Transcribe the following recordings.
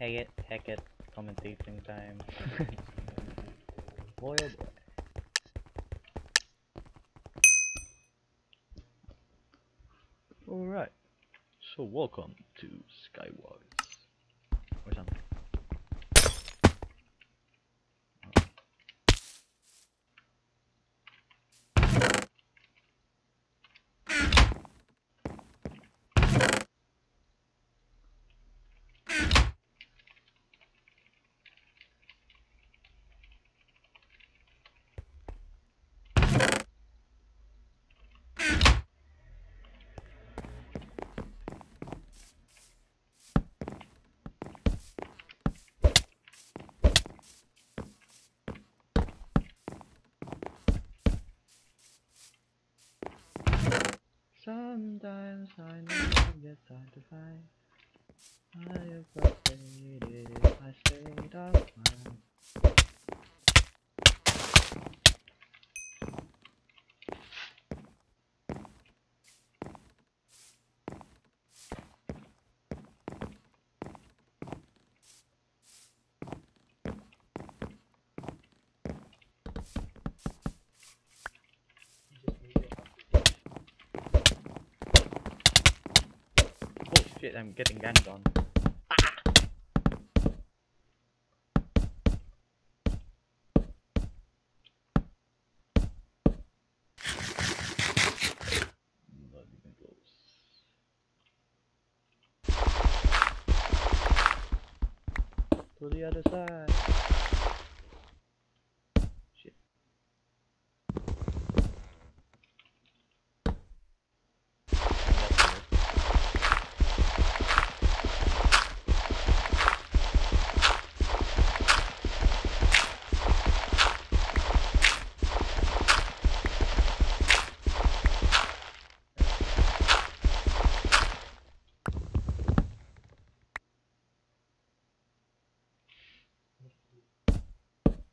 Hey it, heck it, commentating time. boy oh boy. Alright, so welcome to Skywars. Or something. Sometimes I get time to find. I am frustrated if I stayed of mind. Oh shit, I'm getting gunned on. Not even close. To the other side. Shit.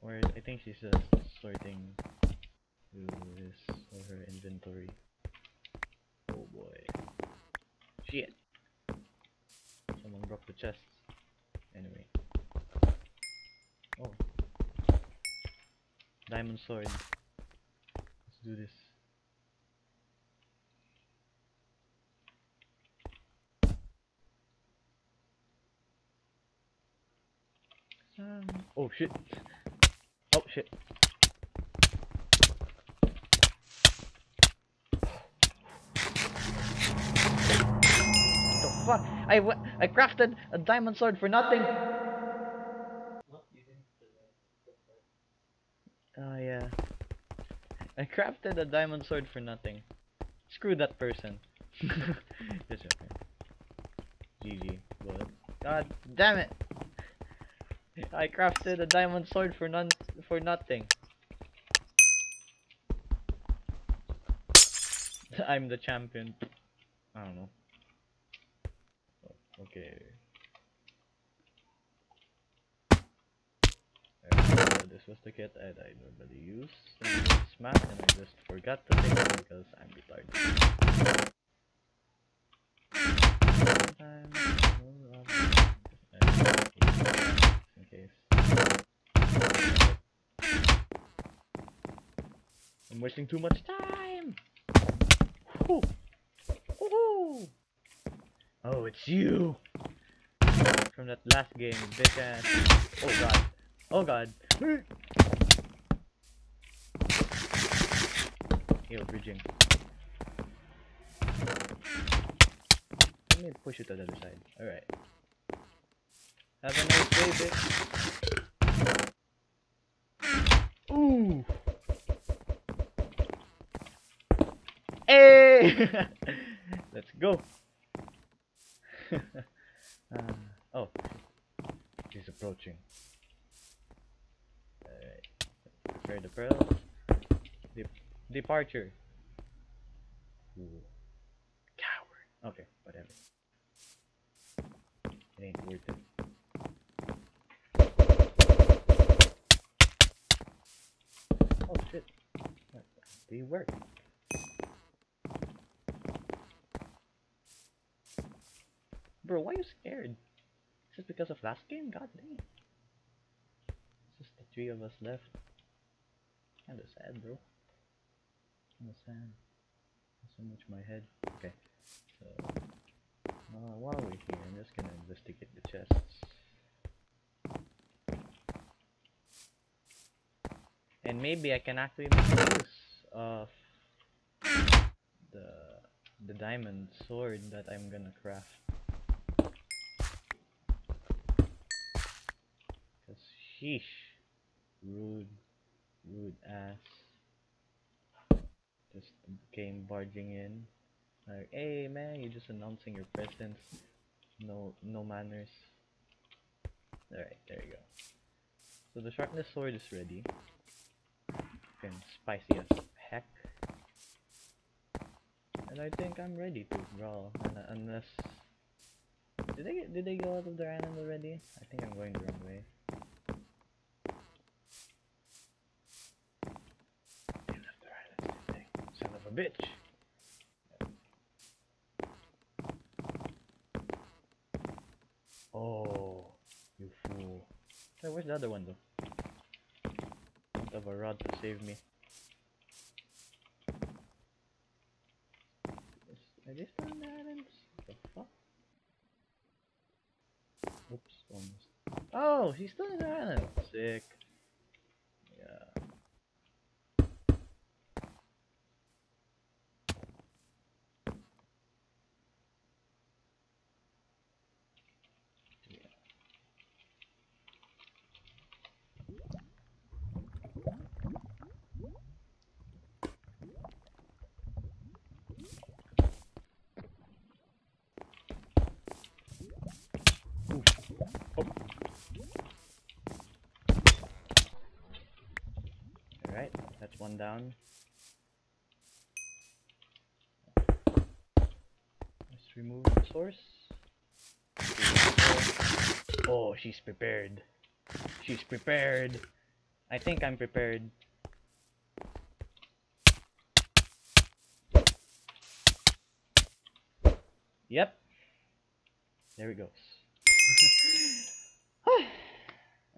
Or I think she's just sorting through his or her inventory. Oh boy. Shit. Someone broke the chest. Anyway. Oh. Diamond sword. Let's do this. Um, oh shit. Shit. The fuck? I I crafted a diamond sword for nothing. Oh yeah. I crafted a diamond sword for nothing. Screw that person. Just. GG. God damn it! I crafted a diamond sword for none for nothing. I'm the champion. I don't know. Okay. Uh, this was the kit that I normally use map and I just forgot to take it because I'm retarded no, um, in case. I'm wasting too much time. Oh, it's you from that last game, bitch ass. Oh god. Oh god. Yo, bridging. Let me push it to the other side. Alright. Have a nice day, bitch. Ooh. Hey! Let's go. uh, oh, he's approaching. Alright. Prepare the pearls. Dep departure. Ooh. Coward. Okay, whatever. It ain't worth it. Oh shit. Do work? Bro, why are you scared? Just because of last game? God dang. It's just the three of us left. Kinda sad, bro. Kinda sad. So much my head. Okay. So, uh, while we're here, I'm just gonna investigate the chests. And maybe I can actually make use of the the diamond sword that I'm gonna craft. Sheesh, rude, rude ass. Just came barging in. Like, hey man, you're just announcing your presence. No, no manners. Alright, there you go. So the sharpness sword is ready. Fucking spicy as heck. And I think I'm ready to un unless... Did they, did they go out of their island already? I think I'm going the wrong way. They left their island, did they? Son a bitch! Oh, you fool. Hey, where's the other one though? Don't have a rod to save me. Are still in the islands? The fuck? Oops, almost. Oh, he's still in the island. Sick. Yeah. Yeah. Oof. Oh. Alright, that's one down. Let's remove the source. Oh, she's prepared. She's prepared. I think I'm prepared. Yep. There it goes.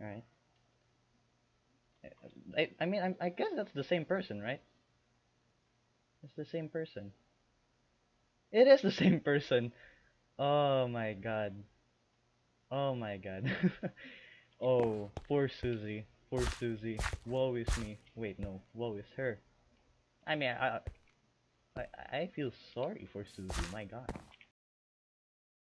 Alright. I, I mean, I'm, I guess that's the same person, right? It's the same person. It is the same person. Oh my god. Oh my god. oh, poor Suhzie. Poor Suhzie. Woe is me. Wait, no. Woe is her. I mean, I, I, I feel sorry for Suhzie. My god.